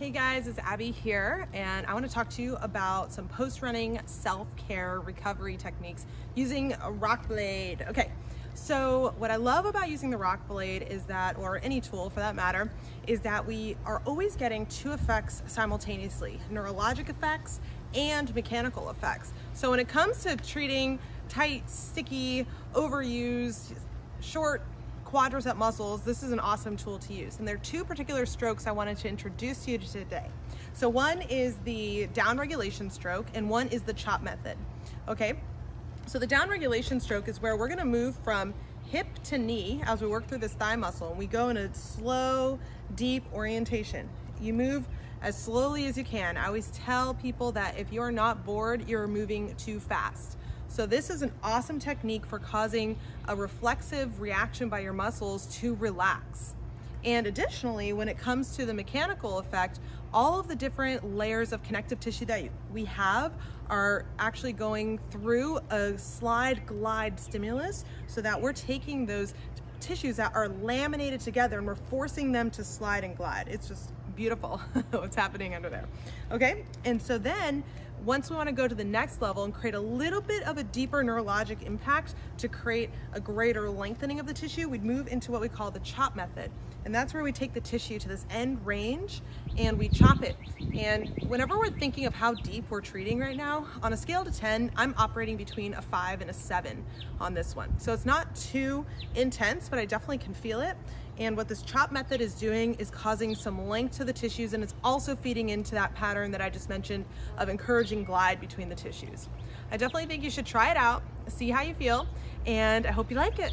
Hey guys, it's Abby here, and I want to talk to you about some post-running self-care recovery techniques using a RockBlade. Okay, so what I love about using the RockBlade is that, or any tool for that matter, is that we are always getting two effects simultaneously, neurologic effects and mechanical effects. So when it comes to treating tight, sticky, overused, short, quadricep muscles, this is an awesome tool to use. And there are two particular strokes I wanted to introduce you to today. So one is the down regulation stroke and one is the chop method. Okay, so the down regulation stroke is where we're gonna move from hip to knee as we work through this thigh muscle and we go in a slow, deep orientation. You move as slowly as you can. I always tell people that if you're not bored, you're moving too fast. So this is an awesome technique for causing a reflexive reaction by your muscles to relax. And additionally, when it comes to the mechanical effect, all of the different layers of connective tissue that we have are actually going through a slide glide stimulus so that we're taking those tissues that are laminated together and we're forcing them to slide and glide. It's just beautiful what's happening under there. Okay, and so then once we wanna go to the next level and create a little bit of a deeper neurologic impact to create a greater lengthening of the tissue, we'd move into what we call the chop method. And that's where we take the tissue to this end range and we chop it. And whenever we're thinking of how deep we're treating right now, on a scale to 10, I'm operating between a five and a seven on this one. So it's not too intense, but I definitely can feel it. And what this chop method is doing is causing some length to the tissues and it's also feeding into that pattern that I just mentioned of encouraging glide between the tissues. I definitely think you should try it out, see how you feel, and I hope you like it.